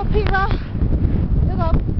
这个配方这个